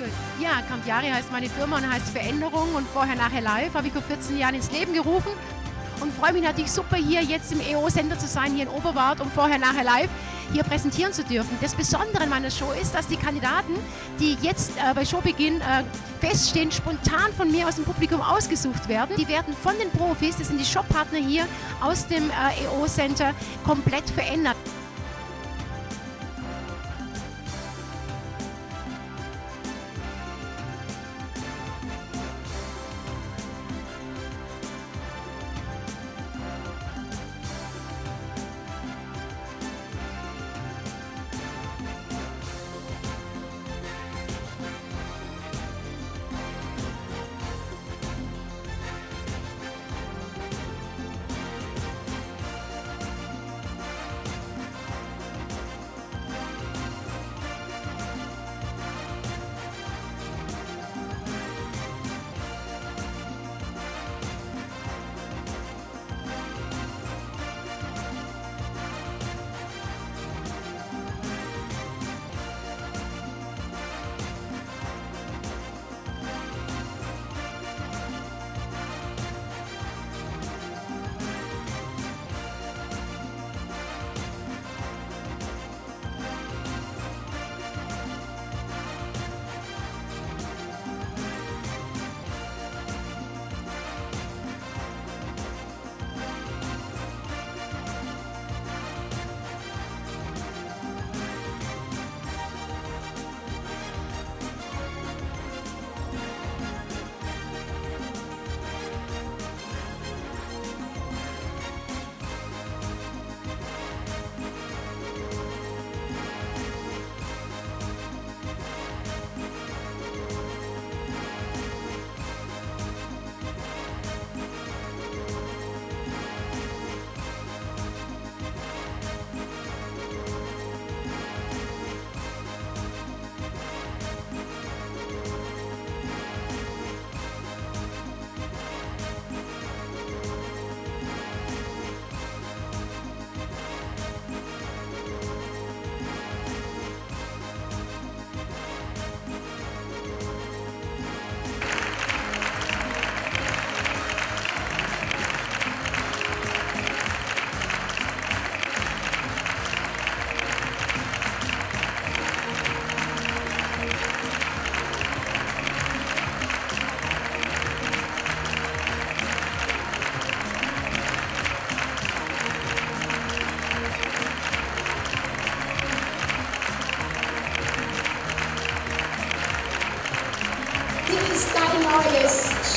Gut. Ja, Campiari heißt meine Firma und heißt Veränderung und vorher nachher live. Habe ich vor 14 Jahren ins Leben gerufen und freue mich natürlich super hier jetzt im EO-Center zu sein, hier in Oberwart und vorher nachher live hier präsentieren zu dürfen. Das Besondere an meiner Show ist, dass die Kandidaten, die jetzt äh, bei Showbeginn äh, feststehen, spontan von mir aus dem Publikum ausgesucht werden. Die werden von den Profis, das sind die Shoppartner hier aus dem äh, EO-Center, komplett verändert.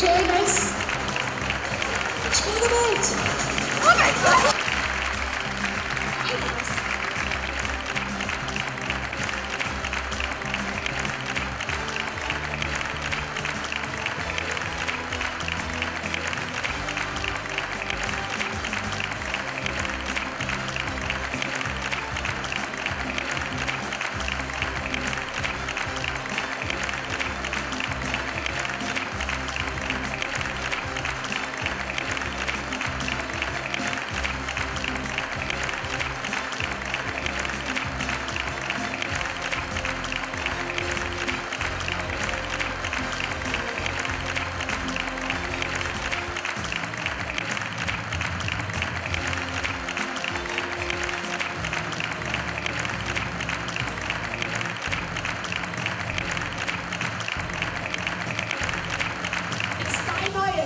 James. Check it out. Oh my God.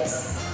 です。